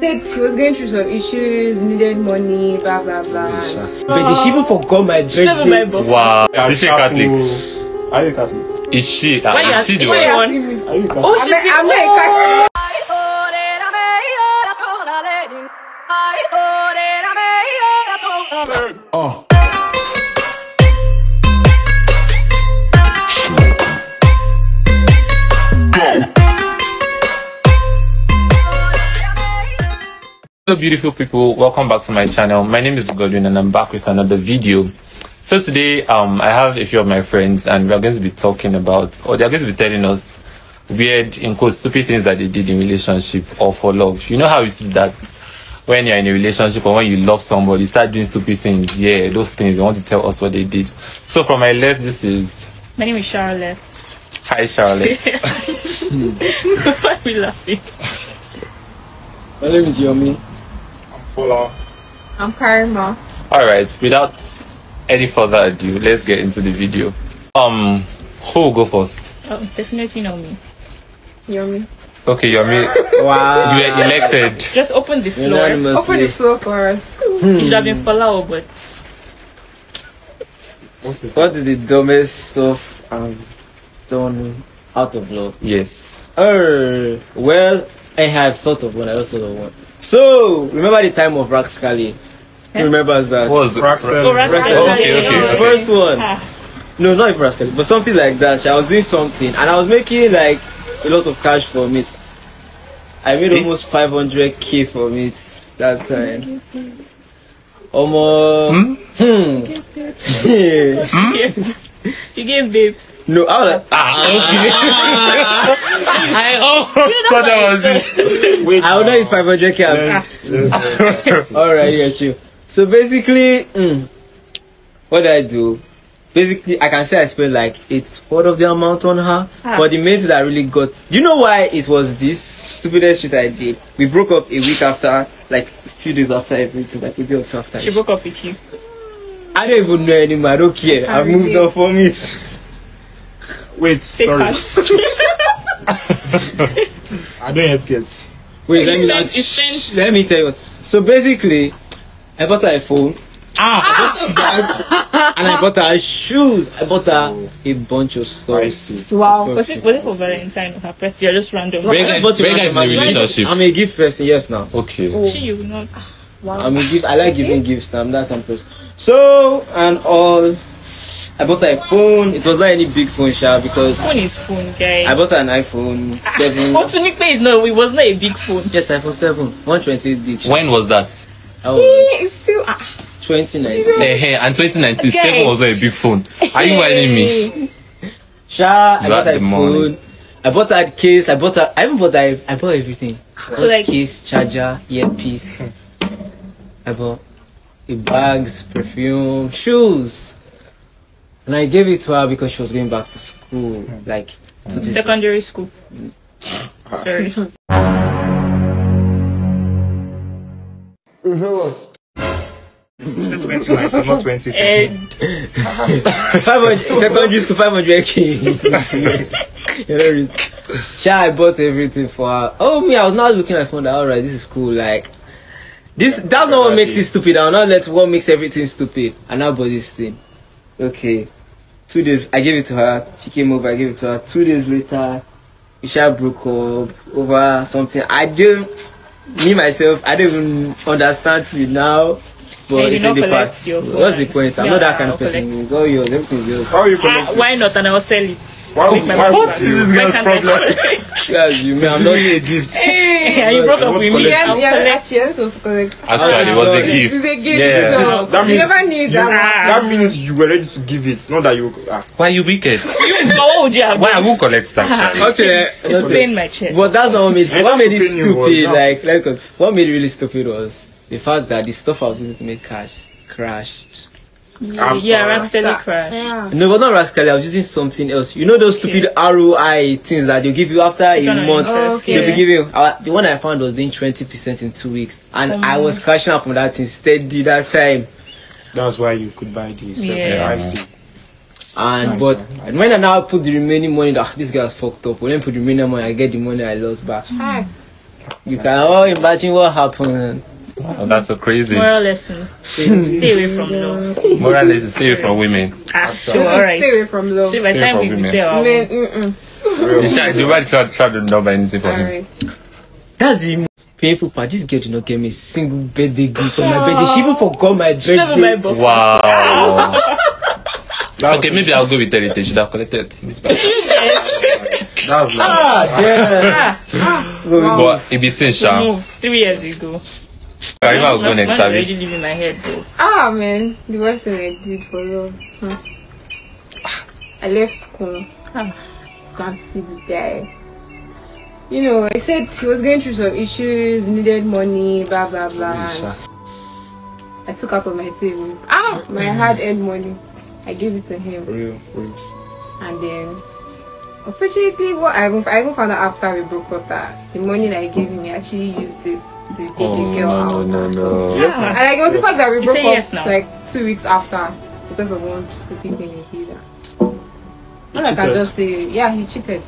Said she was going through some issues, needed money, blah blah blah. But she even forgot my She never buy birthday. Wow. Yeah, Is she Chapo. Catholic? Are you Catholic? Is she? Uh, Why is she the one? why you Asking. Are you Catholic? Oh, I'm she's not, the I'm not a oh. Catholic. Hello beautiful people, welcome back to my channel. My name is Godwin and I'm back with another video. So today um I have a few of my friends and we're going to be talking about or they're going to be telling us weird in quotes stupid things that they did in relationship or for love. You know how it is that when you're in a relationship or when you love somebody, you start doing stupid things. Yeah, those things they want to tell us what they did. So from my left this is My name is Charlotte. Hi Charlotte. Why are we laughing? My name is Yomi. Paula. I'm Karima. Alright, without any further ado, let's get into the video. Um who will go first? Oh, definitely not me. Yomi. Okay, you're me. Wow. You are elected. Just open the floor. Open the floor for us. It should have been Falao, but What is What is the dumbest stuff I've done out of love? Yes. Oh, well, I have thought of one. I also thought of one. So, remember the time of Racksterli? Yeah. Who remembers that? What was Braxton? Oh, Braxton. Braxton. Oh, okay, okay, The okay. first one. ah, No, not even Racksterli, but something like that. I was doing something and I was making like a lot of cash from it. I made almost 500k from it that time. Almost. Hmm. you gave babe. no, I was like, I almost thought that was it. Wait, I would not now. 500k. Yes, yes, yes. Alright, yeah, true. So basically, mm, what did I do? Basically, I can say I spent like eight third of the amount on her. Ah. But the main thing that really got. Do you know why it was this stupidest shit I did? We broke up a week after, like a few days after everything, like a day or two after. She broke up with you. I don't even know anymore. I don't care. I've moved on from it. Wait, Take sorry. I don't yet get. Wait, let me not. sent. Let me tell you. So basically, I bought her a phone. Ah! I bought her bags, and I bought her shoes. I bought her a bunch of stuff. I see. Wow. Was it was it for Valentine or her birthday? Or just random? Where guys, where guys in a relationship? I'm a gift person, yes now. Okay. She you not. I'm a gift I like giving gifts, I'm that kind of person. So and all I bought her a phone. It was not any big phone sha because Phone is phone, guy. I bought an iPhone seven. What to me is no, it was not a big phone. Yes, iPhone seven, one twenty eight gig. When was that? That It's was still. Ah, twenty nineteen. Eh, hey, and 2019, Okay. seven was not a big phone. Are you whining me? Sha, I bought had a the phone. I bought her a case. I bought her. I even bought her. I bought everything. So like case, charger, earpiece. I bought bags, perfume, shoes. And I gave it to her because she was going back to school. Like, to the secondary school. Sorry. Twenty nineteen, not twenty. And 500, secondary school, 500k. you know, Sha, I bought everything for her. Oh, me, I was not looking at phone. that, Alright, this is cool. Like, this, that's not what makes it stupid. I'll not let what makes everything stupid. And now bought this thing. Okay. Two days, I gave it to her. She came over, I gave it to her. Two days later, we shall broke up over something. I don't, me myself, I don't even understand till now. But And you it's not in the collect past. your phone What's the point? I'm Yeah, not that kind of I'll person. collect It's all yours. Everything's yours. How are you ah, connected? why not? And I will sell it. Why, why, money what is this Why girl's problem? collect? Yes, you may. I'm not a gift. and you broke up What with me. collect? I yeah, will yeah, actually, I'm supposed. Actually, it was a It's gift. a gift. Yeah. So, That you means never knew you- that one. That means you were ready to give it, not that you. Ah, Why are you wicked? You, what would you have Why I done? won't collect that? Charlie? Actually, It's not pain my chest. But that's not what made And what made it the thing was stupid. Like, like what made it really stupid was the fact that the stuff I was using to make cash crashed. Yeah, yeah, Rocksteady After- crash. Yeah. No, but not Rascally. I was using something else. You know those Okay. stupid ROI things that they give you after a month. interest, Okay. They'll be giving you. Uh, the one I found was doing twenty percent in two weeks, and I was crashing out from that thing steady that time. that's why you could buy this. Yeah. I see. And Nice but nice and when I now put the remaining money, that this guy's fucked up. When I put the remaining money, I get the money I lost back. Hi. You can all imagine what happened. Oh, that's so crazy. Moral lesson: stay away from love. Moral lesson: stay away from women. Ah, sure, all right. Stay away from love. So by the Stay time from we women. say our Men, mm-mm. You should- Nobody should try to know by anything for him. Alright. That's the most painful part. This girl did not get me a single birthday gift for my birthday. She even forgot my birthday. Never my box. Wow. Okay, maybe I'll go with heritage. Should have collected this back. That was like, Ah, damn. Ah, But it in we sha. three years ago. Karima will go Not- next not time. already leaving my head though. Ah man, the worst thing I did for love. Hmm. I left school. Ah. to Go and see this guy. You know, I said he was going through some issues, needed money, blah blah blah. and I took out of my savings. Ah, my hard-earned money. I gave it to him, real, real. and then unfortunately, what I even, I even found out after we broke up that the money that I gave him, he actually used it to take Oh a girl no out. no no. Yes, Ah. And like it was the fact that we You broke up yes now. like two weeks after because of one stupid thing he did. All I can just say, yeah, he cheated.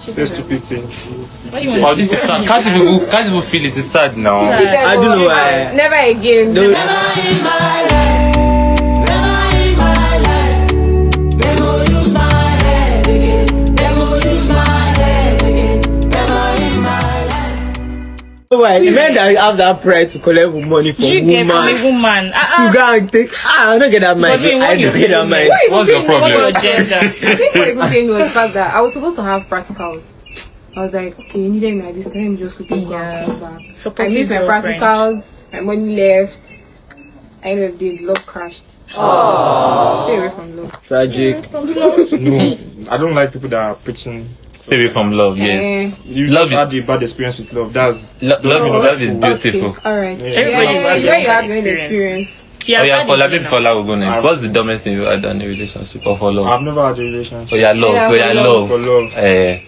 He Say cheated. stupid thing. What do you want Oh, this is sad. Can't even, can't even feel it. It's sad now. Sad. I don't know why. Never again. No, no, why? The men that have that pride to collect money from You get from a woman woman. Ah, to ah. go and take. Ah, I don't get that mind. I don't you get that do? mind. What even What's your problem? Your gender. I think what even paid me was the fact that I was supposed to have practicals. I was like, okay, you needed me like this. Can let me just quickly go Yeah. and come back. I missed my girlfriend. practicals. My money left. I ended up doing love crashed. Oh, Stay away from love. Tragic. No, I don't like people that are preaching. Stay away from love. Yes. You Love just is had a bad experience with love. That's lo- love. Oh, Love is beautiful. Okay. All right. Yeah. Everybody's yeah, had yeah, their you have own your own experience. experience. Oh yeah, for his like maybe own for like we'll go next. What's the dumbest thing you had done in a relationship or for love? I've never had a relationship. Oh yeah, love. Yeah, oh yeah, love. For love. Eh.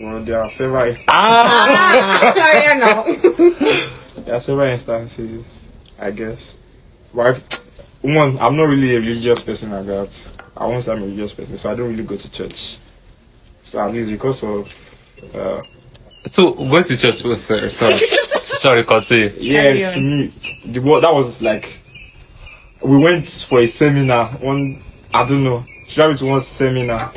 Well, there are several. Ah, yeah, no. There are several instances, I guess. But I've- one, I'm not really a religious person like that. I won't say I'm a religious person, so I don't really go to church. So at least because of, uh, So going to church. Oh, sorry, sorry, sorry. Continue. Carry yeah, on. to me, the word that was like, we went for a seminar. One, I don't know, should I be to one seminar?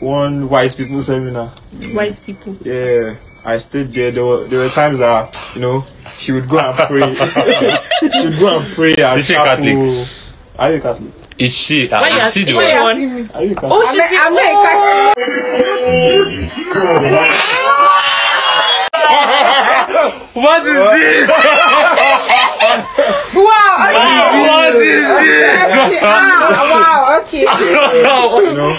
One white people seminar. White people. Yeah, I stayed there. There were there were times that you know she would go and pray. she would go and pray at Is she chapel. Catholic? Are you Catholic? Is she? Uh, Why you is she ask- the why one? you want- Asking me. Are you Oh, I'm she's not, the- I'm not a What is this? Wow. What is this? Okay. Ah, wow. Okay. you know,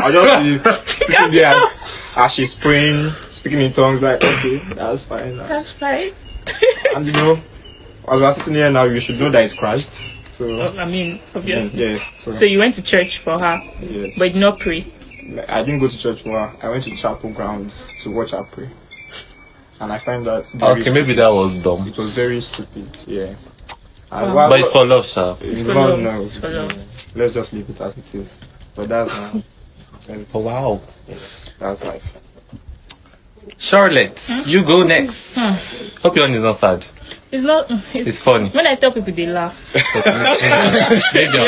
I just be sitting there as, as she's praying, speaking in tongues. Like, okay, that's fine. That's fine. And you know, as we're sitting here now, you should know that it's Christ. So Oh, I mean, obviously. yeah, so, So you went to church for her, yes. but you did not pray. I didn't go to church for her. I went to chapel grounds to watch her pray. And I find that very Okay, maybe that was dumb. It was very stupid, yeah. And Wow. why- But it's for love, sir. it's for not- love. no. It's for love. Let's just leave it as it is. But that's not. Oh wow. That's life. Charlotte, hmm? you go next. Hmm. Hope your one is not sad. It's not. It's, It's funny. When I tell people, they laugh. Maybe I'm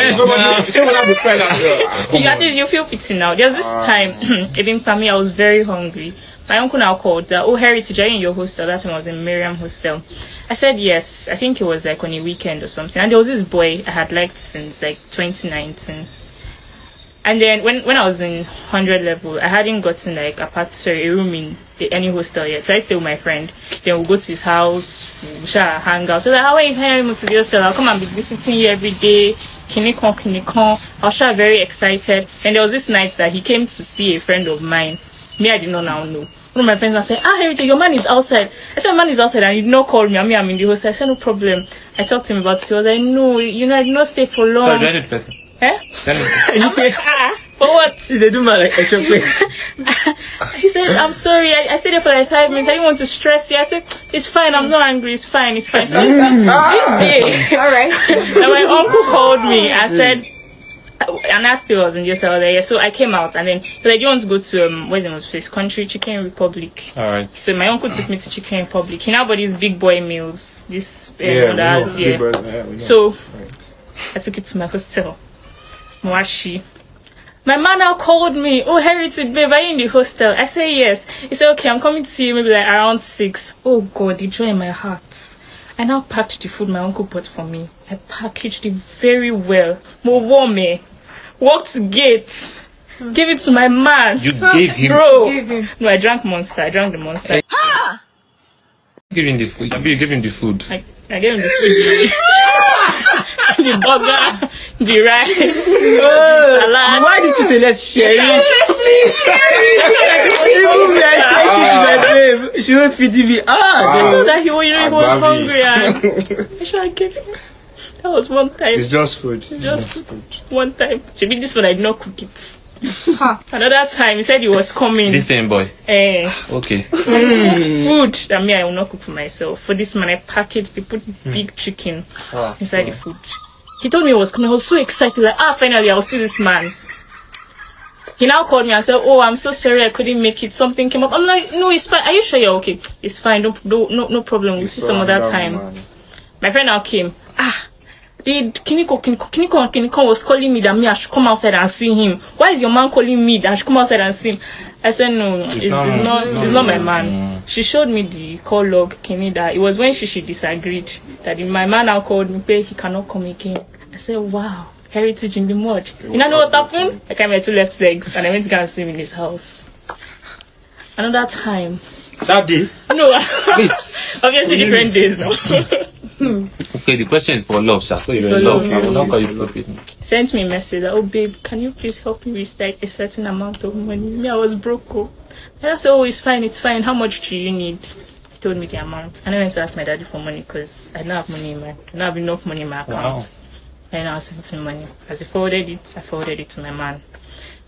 you, at least you feel pity now. There's this time, even for me, I was very hungry. My uncle now called that, oh, Harry, are you in your hostel? That time I was in Miriam hostel. I said yes. I think it was like on a weekend or something. And there was this boy I had liked since like 2019. And then when, when I was in 100 level, I hadn't gotten like a part, sorry, a room in a- any hostel yet. So I stay with my friend. Then we'll go to his house, we'll share, hang out. So like, how are you carrying me to the hostel? I'll come and be visiting you every day. Kinikon, kinikon. I was sure very excited. And there was this night that he came to see a friend of mine. Me, I did not now know. One of my friends now said, Ah, Heritage, your man is outside. I said, Man is outside and he did not call me. I mean, I'm in the hostel. I said, No problem. I talked to him about it. He was like, No, you know, I did not stay for long. Sorry, do I need the person? Eh? Do I need the- Ah, for what? Is a do man like a shopping. He said, I'm sorry, I, I stayed there for like five minutes. I didn't want to stress you. I said, It's fine, I'm not angry, it's fine, it's fine. So this day, All right. now my uncle called me and said, and I still was in just out there. So I came out and then he was like, you want to go to um where's the name of this country? Chicken Republic. All right. So my uncle took me to Chicken Republic. He now bought these big boy meals. This um, Yeah, we know. Big yeah. Yeah. So Right. I took it to my hostel. Mwashi. My man now called me. Oh, Heritage, babe, are you in the hostel? I say yes. He said, okay, I'm coming to see you maybe like around six. Oh God, the joy in my heart. I now packed the food my uncle bought for me. I packaged it very well. More warm, eh? Walked to gate. Gave it to my man. You gave him. Bro. Give him. No, I drank Monster. I drank the Monster. ha Give him the food. You gave him the food. I, I gave him the food. the burger, the rice, Oh, salad. why did you say let's share it? Even me, I share it with my babe. She won't feed me. Ah, so that he, was- you know, he was hungry and I should have given him. That was one time. It's just food. Just food. One time. She Maybe this one I did not cook it. Ha. Another time he said he was coming. the same boy. Eh, Okay. food that me I will not cook for myself. For this man I packaged. They put Hmm. big chicken inside the food. He told me he was coming. I was so excited. Like ah, finally I'll see this man. He now called me and said, "Oh, I'm so sorry I couldn't make it. Something came up." I'm like, "No, it's fine. Are you sure you're okay? It's fine. Don't, don't no, no problem. We'll see some other time." My friend now came. Ah, the Kiniko, Kiniko, Kiniko, Kiniko was calling me that me I should come outside and see him. Why is your man calling me that I should come outside and see him? I said no, it's, it's not- not, no, it's not my no. man. She showed me the call log, Kini, that it was when she she disagreed that if my man now called me, pay he cannot come again. I said wow, heritage in the mud. You know what happened? I came here two left legs and I went to go and see him in his house. Another time, That day, no, obviously different days now. Hmm. Okay, the question is for love, Sha. So you're for in love. love. I'm not call you stupid. sent me a message that, oh babe, can you please help me with like a certain amount of money? Me, I was broke. Oh. And I said, oh, it's fine, it's fine. How much do you need? He told me the amount. And I went to ask my daddy for money because I don't have money in my, I don't have enough money in my account. Wow. And I sent me money. As he forwarded it, I forwarded it to my man.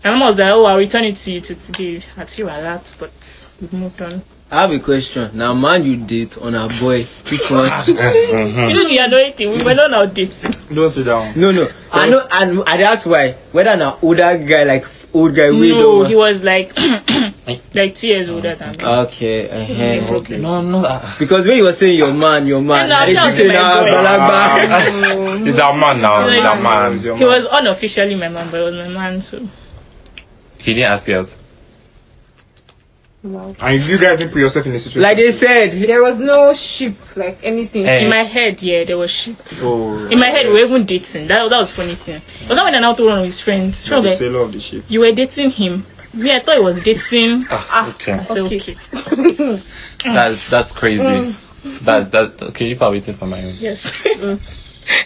My mom was like, oh, I'll return it to you to today. I see you a lot, but we've moved on. I have a question. Now, man, you date on a boy. Which one? You know the annoying thing, we were not now dating. don't sit down. No, no. I know, and, and that's why. Whether an older guy, like old guy, way No, lower. he was like, like two years older than me. Okay, uh-huh. Okay. No, no. uh, Because when you were saying your man, your man, No, no, I didn't shout say my nah, boy. balagba. He's a man now. He's a man. He was unofficially my man, but he was my man, so. He didn't ask you out. And you guys didn't put yourself in a situation. Like they said, There was no ship, like anything. Eh. In my head, yeah, there was shit. Oh, In my head, we were even dating. That, that was funny thing. It was that when I now told one of his friends. the From like, sailor of the ship. you were dating him. Me, I thought he was dating. Ah, okay. I said, okay. okay. That's that's crazy. That's that. Okay, you are waiting for my own. Yes.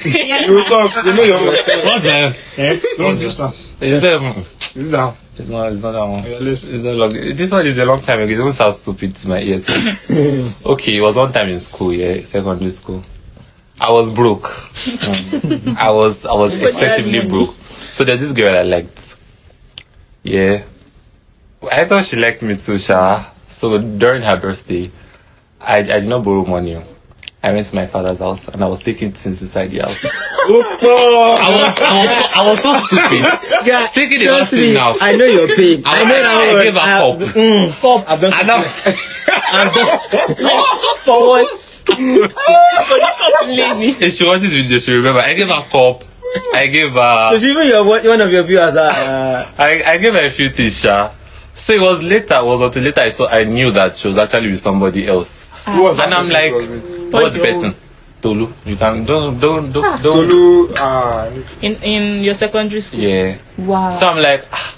You talk, you know your What's my own? eh? Don't just dance. Is there? Sit down. It's not. It's not that one. Yeah. It's not long. This one is a long time ago. It don't sound stupid to my ears. okay, it was one time in school, yeah, secondary school. I was broke. I was I was But you had excessively broke. So there's this girl I liked. Yeah. I thought she liked me too, Sha. So during her birthday, I I did not borrow money. I went to my father's house and I was taking things inside the house. Oh, I was I was I was so stupid. yeah, Thinking trust about it me, now. I know your pain. I- I, know I- that I gave her I- cup. Mm, Cup. I've done I know. I've done. Like, for what? For the cup. If she watches this video, she remember. I gave her cup. I gave So her. she even your one one of your viewers are. Uh, I, I gave her a few things, Sha. So it was later. It was until later I saw. I knew that she was actually with somebody else. Ah. who was that And I'm like, she was what's the person? Tolu. You can don't don't don't ah. don't. Tolu, ah, In, in your secondary school. Yeah. Wow. So I'm like. ah.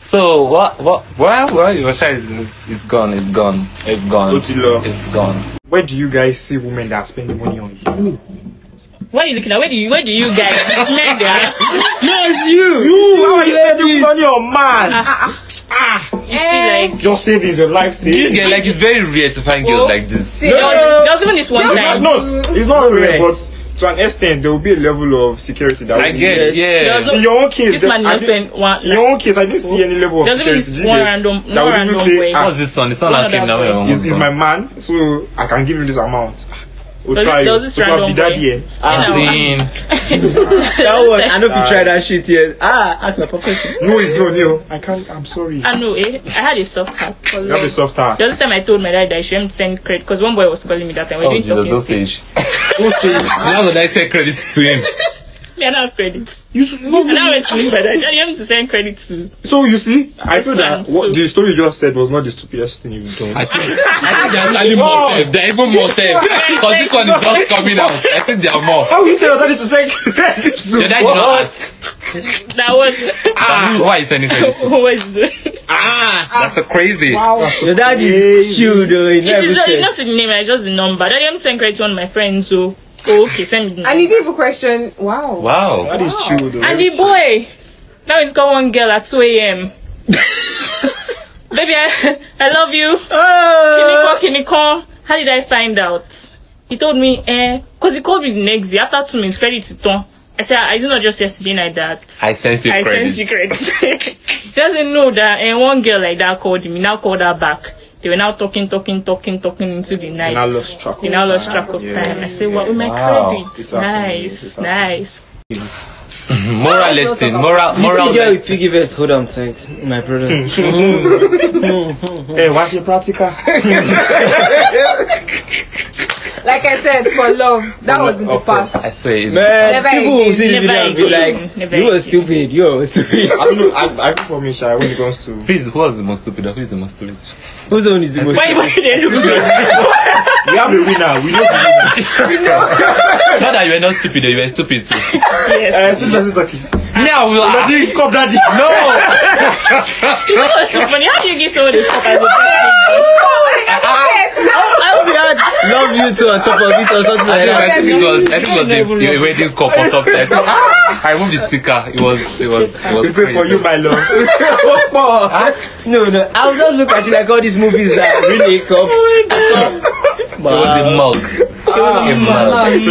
So what what well well your child is, is is gone it's gone it's gone Otilo. it's gone where do you guys see women that spend money on you? What are you looking at? Where do you, where do you guys, men they ask? yes, you. You, how are you spending money on man? You see, like Justin is a lifesaver. Yeah, like it's very rare to find girls oh, like this. No, no, no, there was even this one it's time. Not, no, it's not rare, but to an extent, there will be a level of security that I will guess, yes. yeah. In your own case, this man didn't spend one. In your own case, I didn't see any level of security. There's even this one random, no random say, way. What's this son? It's not like him now. Eh? He's my man, so I can give you this amount. We'll There was try this- there was you. this We'll random be that boy. year. Ah, know. Seen. that one. I know if you try that shit yet. Ah, ask my pocket. No, it's no, Neil. I can't. I'm sorry. I know, eh? I had a soft heart. for You have a soft heart. There was this time I told my dad that I shouldn't send credit because one boy was calling me that time. We Oh, didn't Jesus, talk in don't say it. Don't say it. How would I say credit to him? Me, I don't have credit. You, no, And I went to meet my dad. Daddy, I'm to send credit to. so you see, I feel Son, that what so- the story you just said was not the stupidest thing you've done. I think, I think they're actually more safe. They're even more safe. Because this one is just coming out. I think they are more. How will you tell your daddy to send credit to Your dad did not ask. That was. But who, why is sending credit to? Who it? Ah, That's so crazy. your dad is cute though. It's, just, it's not the name, it's just the number. Daddy, I'm sending credit to one of my friends, so. Oh, okay, send me the And he didn't even question. Wow. Wow. That is chill though. And the boy, now he's got one girl at 2 a.m. Baby, I, I love you. Ah, Kiniko, Kiniko. How did I find out? He told me, eh, because he called me the next day after two minutes, credit to Tom. I said, "Ah, is it not just yesterday night that I sent you I credit. sent you credit? he doesn't know that eh, one girl like that called him. He now called her back. They were now talking, talking, talking, talking into the night. now lost track of They now lost time. track of Yeah. time. I said, what with my Wow. credit? It's. Nice, nice. Moral lesson. Moral, You moral see girl with lesson. PiggyVest, hold on tight, my brother. Hey, watch your practical. Like I said, for love. That was in the Of course. past. I swear, it's Man, Never people will see the video and be like, Never you were stupid, you were stupid. I don't know. I, I feel for me, Shy, when it comes to. Please, who was the most stupid? or Who is the most stupid? Whose own is the most Why, why We have a winner. We know the winner. We know. Not that you were not stupid, you were stupid too. Yes. Uh, since that's talking. Now we are. Daddy, come daddy. No. you so funny? How do you give someone a cup as a Love you too on top of it or something like that. I think it was, I think it was a, a wedding cup or something. I, think, I removed the sticker. It was, it was, it was. This is for you, my love. huh? Oh, no, no. I'll just look at you like all these movies that really come. Oh my God. It was a mug. a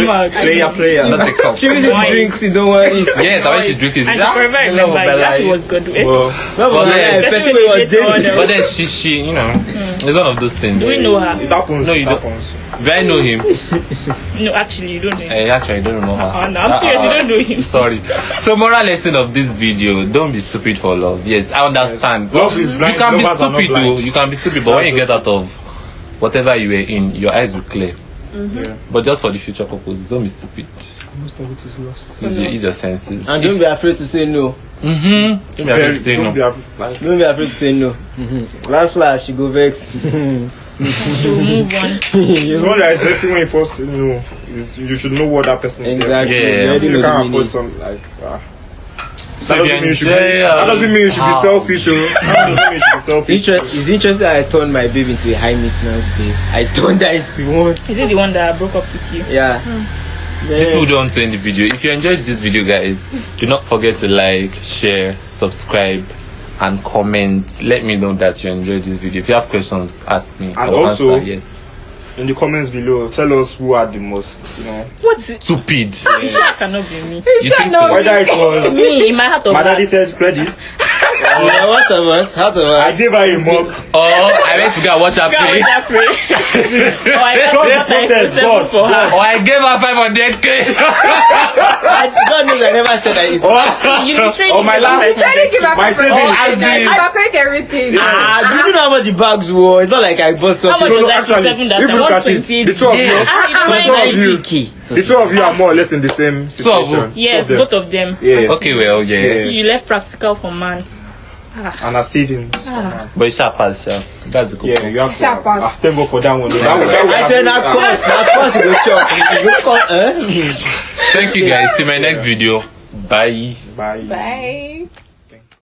mug. Player, player. Not a cup. She was Nice. drinks, don't worry. Yes, I when she's drinking. And she forever remember my that it life. was good. Well, No, but then- yeah, first way was dating. But then she, she, you know, it's one of those things. Do we know her? it happens. No, you it don't. Do I know him? No, actually, you don't know. I actually don't know her. Oh, no, I'm serious, you don't know him. Sorry. So moral lesson of this video: Don't be stupid for love. Yes, I understand. Love is blind, You can be stupid though. You can be stupid, but when you get out of whatever you were in, your eyes will clear. Yeah. But just for the future purposes, don't be stupid. Most of it is lost. Use your, use your senses. And don't be afraid to say no. Mm-hmm. Don't be afraid to say don't no. Be af- like, Don't be afraid to say no. Mhm. Last last, she go vex. She'll move on. it's one that is blessing when you first you know. Is you should know what that person is. exactly. Yeah. You already You know the can't afford meaning. some like. ah. So that doesn't you mean you should be. That um, doesn't mean you should be selfish. oh. That doesn't mean you should be selfish. Interest, it's interesting that I turned my babe into a high maintenance babe. I turned that into one. Is it the one that I broke up with you? Yeah. Hmm. Let's Yeah. move on to end the video. If you enjoyed this video, guys, do not forget to like, share, subscribe, and comment. Let me know that you enjoyed this video. If you have questions, ask me. I will also- answer yes. In the comments below, tell us who are the most. You know, What's Stupid. Ah, Isha cannot be me. You think so? whether it was. Me, in my heart of My daddy hearts. said credit. Yeah, what about? How I about? gave her a mug. Oh, I went to go and watch her play. when I pray. oh, I got the process, God. for her. Oh, I gave her 500k. I, God knows I never said that. It's, Oh, You betrayed oh, my me. last. Trying to give up My savings. I as in- evacuate everything. ah, did you know how much the bags were? It's not like I bought How something. much No, no, actually, if you look at it, the two of you, Yes. Ah, It ah, two of you. 90k. the two of you are more or less in the same situation. Yes, both of them. Yeah. Okay, well, yeah. Yeah. You left practical for man. and her savings. Ah. But you shall pass, yeah. That's the good Yeah, you have shall to. Pass. I ah, have to go for that one. That one that I swear, that cost, that cost is a chop. Thank you guys. See my next video. Bye. Bye. Bye.